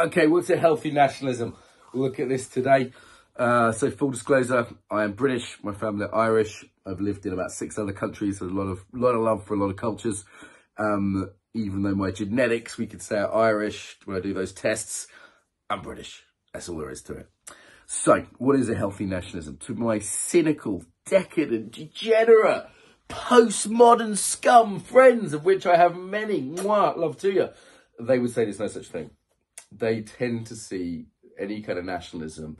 Okay, what's a healthy nationalism? We'll look at this today. Uh, so full disclosure, I am British, my family are Irish. I've lived in about six other countries, a lot of lot of love for a lot of cultures. Um, even though my genetics, we could say are Irish, when I do those tests, I'm British. That's all there is to it. So, what is a healthy nationalism? To my cynical, decadent, degenerate, postmodern scum friends, of which I have many, mwah, love to you, they would say there's no such thing. They tend to see any kind of nationalism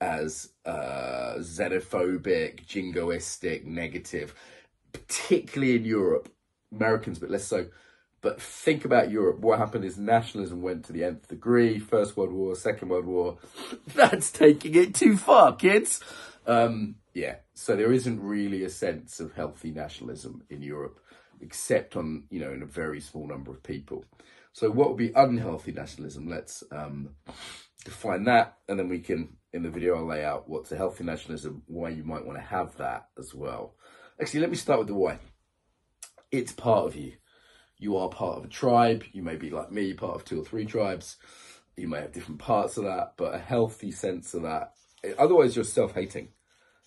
as uh, xenophobic, jingoistic, negative, particularly in Europe. Americans, but less so. But think about Europe. What happened is nationalism went to the nth degree. First World War, Second World War. That's taking it too far, kids. Um, yeah. So there isn't really a sense of healthy nationalism in Europe, except on, you know, in a very small number of people. So what would be unhealthy nationalism? Let's um, define that. And then we can, in the video, I'll lay out what's a healthy nationalism, why you might want to have that as well. Actually, let me start with the why. It's part of you you are part of a tribe. You may be like me, part of two or three tribes. You may have different parts of that, but a healthy sense of that. Otherwise, you're self-hating.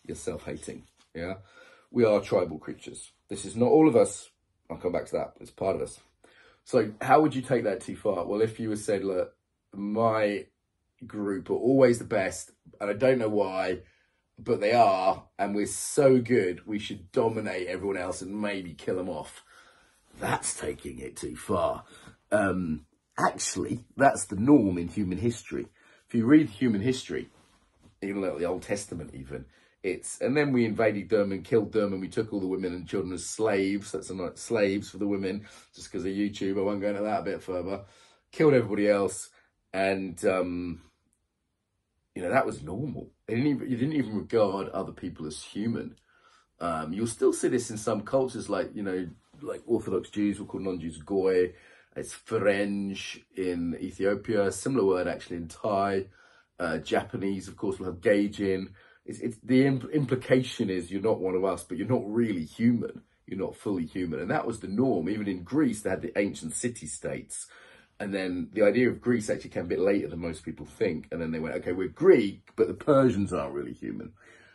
You're self-hating. Yeah. We are tribal creatures. This is not all of us. I'll come back to that. It's part of us. So how would you take that too far? Well, if you were said, look, my group are always the best, and I don't know why, but they are, and we're so good, we should dominate everyone else and maybe kill them off that's taking it too far. Um, actually, that's the norm in human history. If you read human history, even like the Old Testament even, it's, and then we invaded them and killed them and we took all the women and children as slaves. That's not slaves for the women, just because of YouTube. I won't go into that a bit further. Killed everybody else. And, um, you know, that was normal. Didn't even, you didn't even regard other people as human. Um, you'll still see this in some cultures, like, you know, like Orthodox Jews will call non-Jews goy. It's Ferenj in Ethiopia, similar word actually in Thai. Uh, Japanese, of course, will have Gaijin. It's, it's the impl implication is you're not one of us, but you're not really human. You're not fully human, and that was the norm. Even in Greece, they had the ancient city-states, and then the idea of Greece actually came a bit later than most people think. And then they went, okay, we're Greek, but the Persians aren't really human.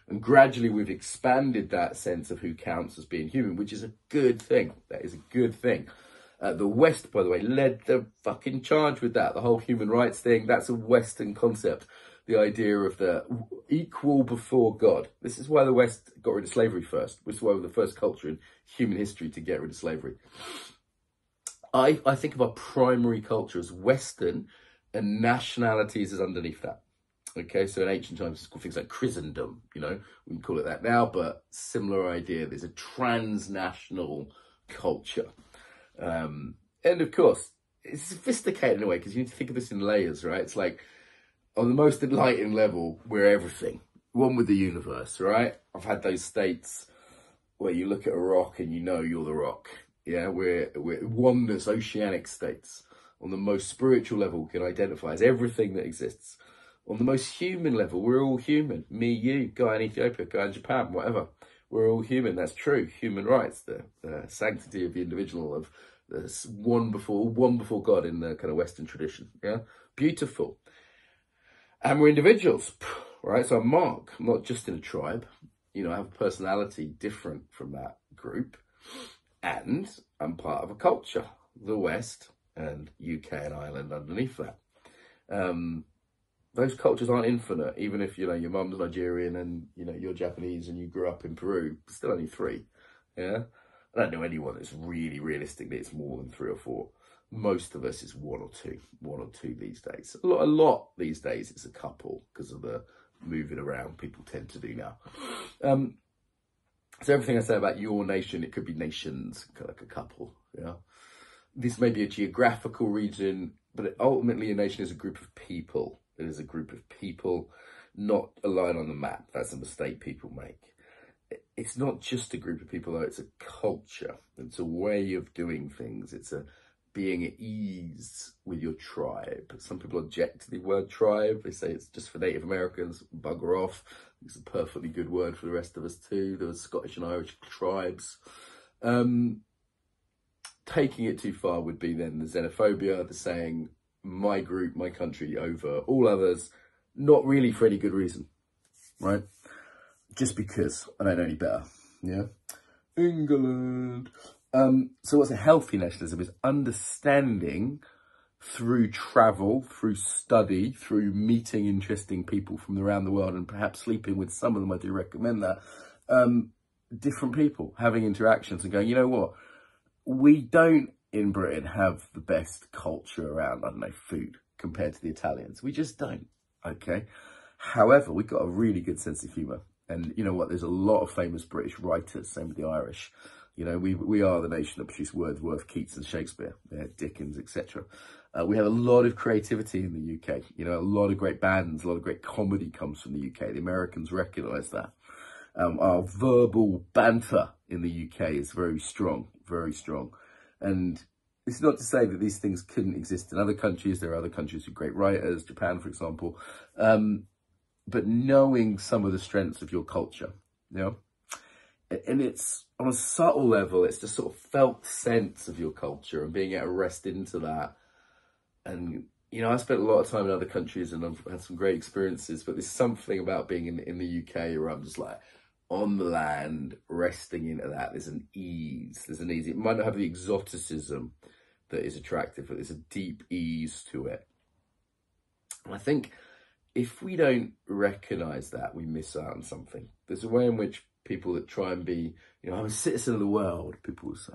And gradually we've expanded that sense of who counts as being human, which is a good thing. That is a good thing. Uh, the West, by the way, led the fucking charge with that. The whole human rights thing, that's a Western concept. The idea of the equal before God. This is why the West got rid of slavery first. This is why we're the first culture in human history to get rid of slavery. I, I think of our primary culture as Western and nationalities is underneath that. Okay, so in ancient times, it's called things like Christendom, you know, we can call it that now, but similar idea. There's a transnational culture. Um, and of course, it's sophisticated in a way because you need to think of this in layers, right? It's like on the most enlightened level, we're everything, one with the universe, right? I've had those states where you look at a rock and you know you're the rock. Yeah, we're, we're oneness, oceanic states. On the most spiritual level, can identify as everything that exists on the most human level, we're all human. Me, you, guy in Ethiopia, guy in Japan, whatever. We're all human. That's true. Human rights, the, the sanctity of the individual, of this one before one before God in the kind of Western tradition. Yeah, beautiful. And we're individuals, right? So I'm Mark. I'm not just in a tribe. You know, I have a personality different from that group, and I'm part of a culture, the West and UK and Ireland underneath that. Um, those cultures aren't infinite. Even if, you know, your mum's Nigerian and, you know, you're Japanese and you grew up in Peru, still only three. Yeah. I don't know anyone that's really realistically it's more than three or four. Most of us is one or two, one or two these days. A lot, a lot these days it's a couple because of the moving around people tend to do now. Um, so everything I say about your nation, it could be nations, like a couple. Yeah. This may be a geographical region, but ultimately a nation is a group of people it is a group of people, not a line on the map. That's a mistake people make. It's not just a group of people, though. It's a culture. It's a way of doing things. It's a being at ease with your tribe. Some people object to the word tribe. They say it's just for Native Americans. Bugger off. It's a perfectly good word for the rest of us too. There Scottish and Irish tribes. Um, taking it too far would be then the xenophobia, the saying my group, my country over all others, not really for any good reason, right? Just because I don't know any better, yeah? England. Um, so what's a healthy nationalism is understanding through travel, through study, through meeting interesting people from around the world and perhaps sleeping with some of them, I do recommend that, um, different people, having interactions and going, you know what, we don't in Britain have the best culture around, I don't know, food compared to the Italians. We just don't, okay? However, we've got a really good sense of humour. And you know what, there's a lot of famous British writers, same with the Irish. You know, we, we are the nation that produced Wordsworth, Keats and Shakespeare, Dickens, etc. Uh, we have a lot of creativity in the UK. You know, a lot of great bands, a lot of great comedy comes from the UK. The Americans recognise that. Um, our verbal banter in the UK is very strong, very strong. And it's not to say that these things couldn't exist in other countries. There are other countries with great writers, Japan, for example. Um, but knowing some of the strengths of your culture, you know, and it's on a subtle level, it's the sort of felt sense of your culture and being able to rest into that. And, you know, I spent a lot of time in other countries and I've had some great experiences, but there's something about being in, in the UK where I'm just like, on the land, resting into that. There's an ease. There's an ease. It might not have the exoticism that is attractive, but there's a deep ease to it. And I think if we don't recognize that, we miss out on something. There's a way in which people that try and be, you know, I'm a citizen of the world, people will say.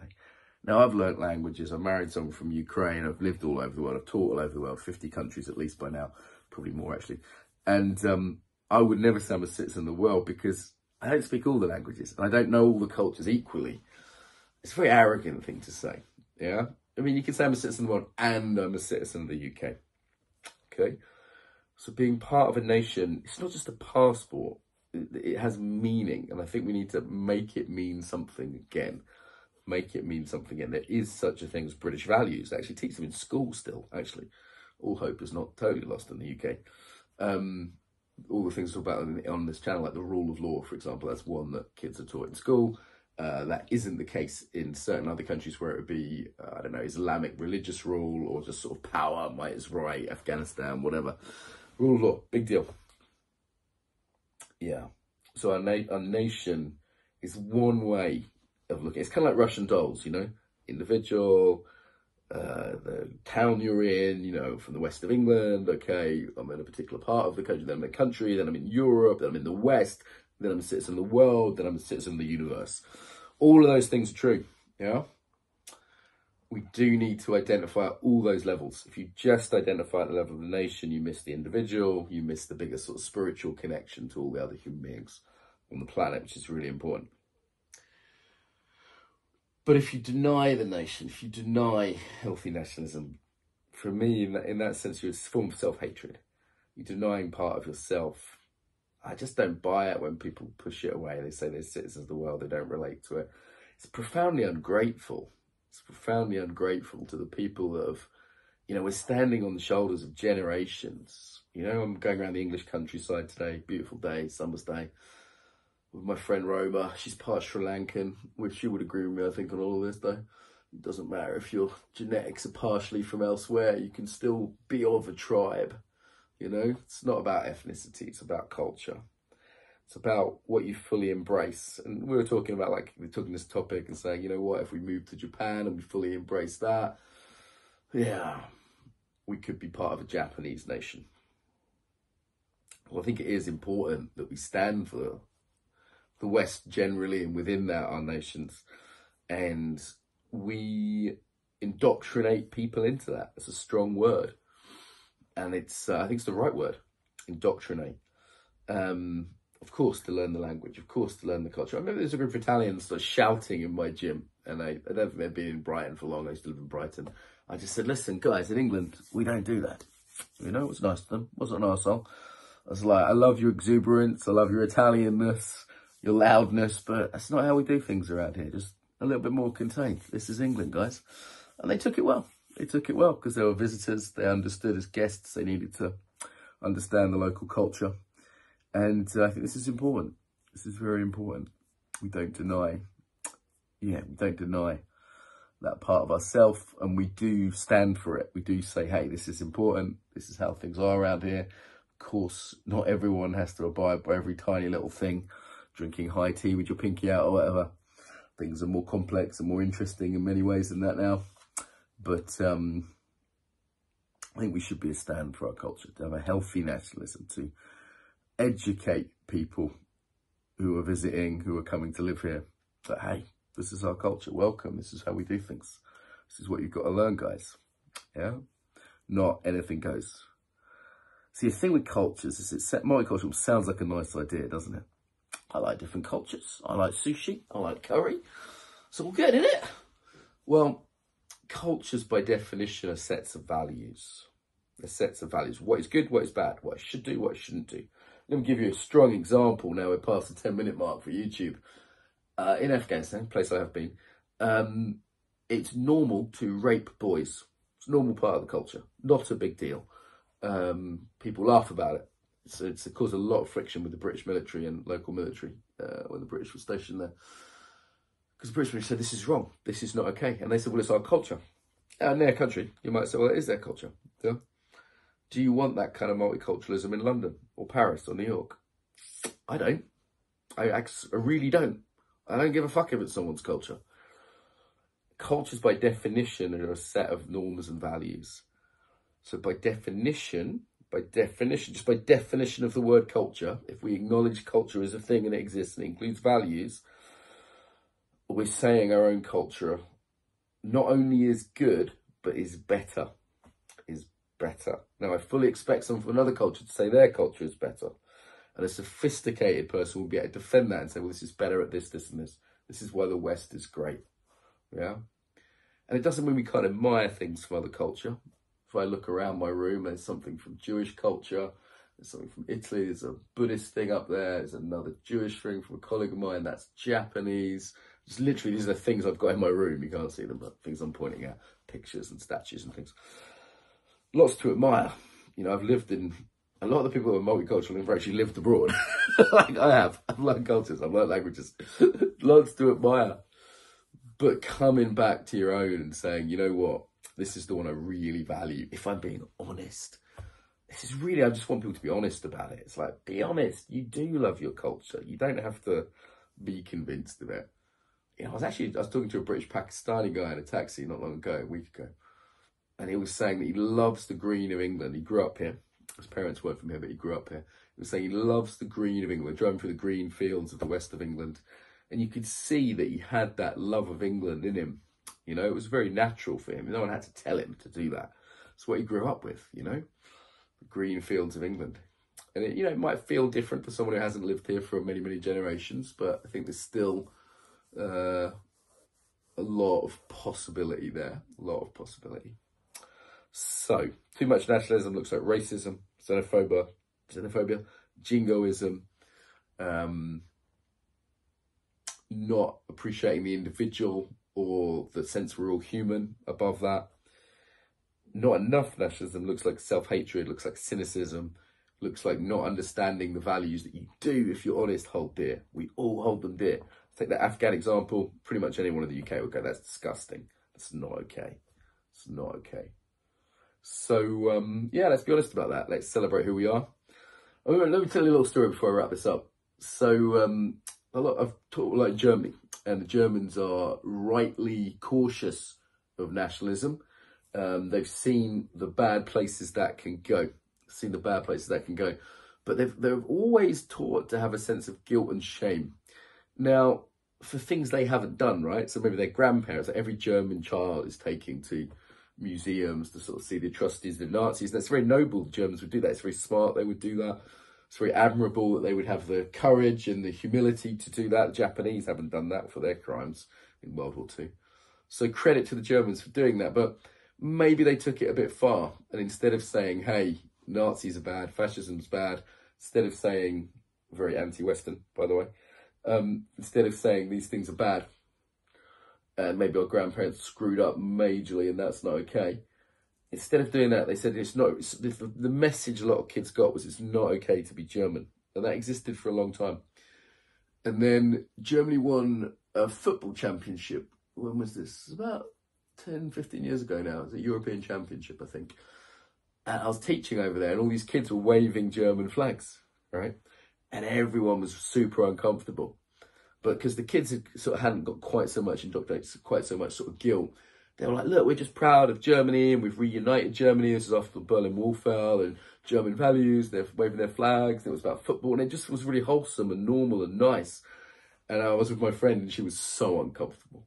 Now, I've learnt languages. I've married someone from Ukraine. I've lived all over the world. I've taught all over the world, 50 countries at least by now, probably more actually. And um, I would never say I'm a citizen of the world because I don't speak all the languages and I don't know all the cultures equally. It's a very arrogant thing to say. Yeah. I mean, you can say I'm a citizen of the world and I'm a citizen of the UK. Okay. So being part of a nation, it's not just a passport. It has meaning. And I think we need to make it mean something again. Make it mean something again. There is such a thing as British values. I actually teach them in school still, actually. All hope is not totally lost in the UK. Um, all the things talk about on this channel, like the rule of law, for example, that's one that kids are taught in school. Uh, that isn't the case in certain other countries where it would be, uh, I don't know, Islamic religious rule or just sort of power, might is right, Afghanistan, whatever. Rule of law, big deal. Yeah. So our, na our nation is one way of looking. It's kind of like Russian dolls, you know, individual, uh, the town you're in, you know, from the west of England, okay, I'm in a particular part of the country, then I'm in the country, then I'm in Europe, then I'm in the west, then I'm a citizen of the world, then I'm a citizen of the universe. All of those things are true, yeah? We do need to identify all those levels. If you just identify at the level of the nation, you miss the individual, you miss the bigger sort of spiritual connection to all the other human beings on the planet, which is really important. But if you deny the nation, if you deny healthy nationalism, for me, in that, in that sense, you're a form of self-hatred. You're denying part of yourself. I just don't buy it when people push it away. They say they're citizens of the world, they don't relate to it. It's profoundly ungrateful. It's profoundly ungrateful to the people that have, you know, we're standing on the shoulders of generations. You know, I'm going around the English countryside today, beautiful day, summer's day with my friend Roma. She's part Sri Lankan, which she would agree with me, I think, on all of this, though. It doesn't matter if your genetics are partially from elsewhere, you can still be of a tribe. You know, it's not about ethnicity, it's about culture. It's about what you fully embrace. And we were talking about, like, we talking this topic and saying, you know what, if we move to Japan and we fully embrace that, yeah, we could be part of a Japanese nation. Well, I think it is important that we stand for the West generally, and within that, our nations. And we indoctrinate people into that. It's a strong word. And it's, uh, I think it's the right word, indoctrinate. Um, of course, to learn the language, of course, to learn the culture. I remember there's a group of Italians that shouting in my gym, and I, I don't think they've been in Brighton for long. I used to live in Brighton. I just said, listen, guys, in England, we don't do that. You know, it was nice to them. Wasn't an arsehole. I was like, I love your exuberance. I love your Italianness your loudness, but that's not how we do things around here. Just a little bit more contained. This is England, guys. And they took it well. They took it well because they were visitors. They understood as guests. They needed to understand the local culture. And uh, I think this is important. This is very important. We don't deny, yeah, we don't deny that part of ourselves and we do stand for it. We do say, hey, this is important. This is how things are around here. Of course, not everyone has to abide by every tiny little thing. Drinking high tea with your pinky out or whatever. Things are more complex and more interesting in many ways than that now. But um, I think we should be a stand for our culture, to have a healthy nationalism, to educate people who are visiting, who are coming to live here, that, hey, this is our culture. Welcome. This is how we do things. This is what you've got to learn, guys. Yeah? Not anything goes. See, the thing with cultures is it multicultural sounds like a nice idea, doesn't it? I like different cultures. I like sushi. I like curry. It's all good, isn't it? Well, cultures by definition are sets of values. They're sets of values. What is good, what is bad, what I should do, what I shouldn't do. Let me give you a strong example now. We're past the 10 minute mark for YouTube uh, in Afghanistan, place I have been, um, it's normal to rape boys. It's normal part of the culture, not a big deal. Um, people laugh about it. So it's caused a lot of friction with the British military and local military uh, when the British were stationed there. Because the British military said, this is wrong, this is not okay. And they said, well, it's our culture. And their country, you might say, well, it is their culture. Yeah? Do you want that kind of multiculturalism in London or Paris or New York? I don't. I, I really don't. I don't give a fuck if it's someone's culture. Cultures, by definition, are a set of norms and values. So, by definition, by definition, just by definition of the word culture, if we acknowledge culture as a thing and it exists and it includes values, we're saying our own culture not only is good, but is better. Better. Now, I fully expect someone from another culture to say their culture is better. And a sophisticated person will be able to defend that and say, well, this is better at this, this, and this. This is why the West is great. Yeah. And it doesn't mean we can't admire things from other culture. If I look around my room, there's something from Jewish culture, there's something from Italy, there's a Buddhist thing up there, there's another Jewish thing from a colleague of mine, that's Japanese. Just literally, these are the things I've got in my room. You can't see them, but things I'm pointing at, pictures and statues and things. Lots to admire. You know, I've lived in a lot of the people who are multicultural have actually lived abroad, like I have. I've learned cultures, I've learned languages, lots to admire. But coming back to your own and saying, you know what, this is the one I really value. If I'm being honest, this is really, I just want people to be honest about it. It's like, be honest. You do love your culture. You don't have to be convinced of it. You know, I was actually, I was talking to a British Pakistani guy in a taxi not long ago, a week ago. And he was saying that he loves the green of England. He grew up here his parents weren't from here, but he grew up here. He was saying he loves the green of England, driving through the green fields of the west of England. And you could see that he had that love of England in him. You know, it was very natural for him. No one had to tell him to do that. It's what he grew up with, you know, the green fields of England. And it, you know, it might feel different for someone who hasn't lived here for many, many generations, but I think there's still uh, a lot of possibility there. A lot of possibility. So, too much nationalism looks like racism, xenophobia, xenophobia, jingoism, um, not appreciating the individual or the sense we're all human above that. Not enough nationalism looks like self-hatred, looks like cynicism, looks like not understanding the values that you do, if you're honest, hold dear. We all hold them dear. Take that Afghan example, pretty much anyone in the UK will go, that's disgusting. That's not okay. It's not okay. So, um, yeah, let's be honest about that. Let's celebrate who we are. let me tell you a little story before I wrap this up. So, um, a lot, I've talked like Germany, and the Germans are rightly cautious of nationalism. Um, they've seen the bad places that can go, seen the bad places that can go, but they've they've always taught to have a sense of guilt and shame. Now, for things they haven't done, right? So maybe their grandparents, every German child is taking to museums to sort of see the atrocities of the Nazis. And that's very noble the Germans would do that. It's very smart they would do that. It's very admirable that they would have the courage and the humility to do that. The Japanese haven't done that for their crimes in World War II. So credit to the Germans for doing that. But maybe they took it a bit far. And instead of saying, hey, Nazis are bad, fascism's bad, instead of saying, very anti-Western, by the way, um, instead of saying these things are bad, and maybe our grandparents screwed up majorly and that's not okay. Instead of doing that, they said it's not, it's, the, the message a lot of kids got was it's not okay to be German. And that existed for a long time. And then Germany won a football championship. When was this? About 10, 15 years ago now. It was a European Championship, I think. And I was teaching over there, and all these kids were waving German flags, right? And everyone was super uncomfortable. But because the kids had, sort of hadn't got quite so much indoctrinated, quite so much sort of guilt, they were like, look, we're just proud of Germany and we've reunited Germany. This is after the Berlin Wall fell and German values. They're waving their flags. It was about football and it just was really wholesome and normal and nice. And I was with my friend and she was so uncomfortable.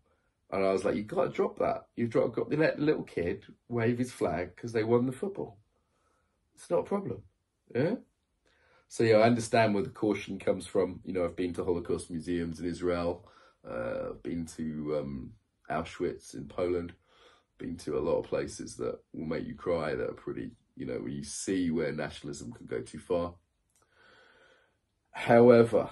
And I was like, you've got to drop that. You've got to let the little kid wave his flag because they won the football. It's not a problem. Yeah? So, yeah, I understand where the caution comes from. You know, I've been to Holocaust museums in Israel. Uh, been to um, Auschwitz in Poland. Been to a lot of places that will make you cry that are pretty, you know, where you see where nationalism can go too far. However,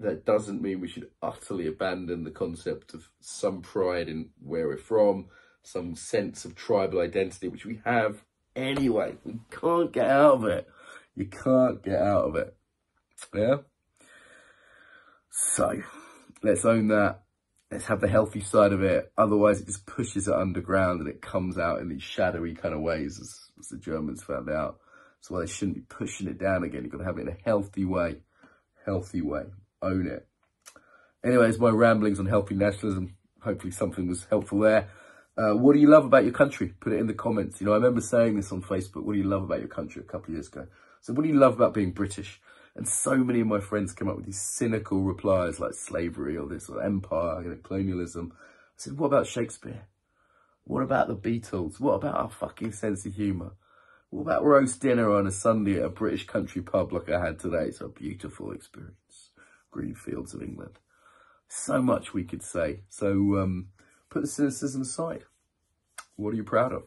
that doesn't mean we should utterly abandon the concept of some pride in where we're from, some sense of tribal identity, which we have anyway. We can't get out of it. You can't get out of it. Yeah? So, let's own that. Let's have the healthy side of it. Otherwise, it just pushes it underground and it comes out in these shadowy kind of ways, as, as the Germans found out. So why they shouldn't be pushing it down again. You've got to have it in a healthy way. Healthy way own it. Anyways, my ramblings on healthy nationalism. Hopefully something was helpful there. Uh, what do you love about your country? Put it in the comments. You know, I remember saying this on Facebook. What do you love about your country a couple of years ago? So what do you love about being British? And so many of my friends came up with these cynical replies like slavery or this or empire, you know, colonialism. I said, what about Shakespeare? What about the Beatles? What about our fucking sense of humour? What about roast dinner on a Sunday at a British country pub like I had today? It's a beautiful experience green fields of England. So much we could say. So um, put the cynicism aside. What are you proud of?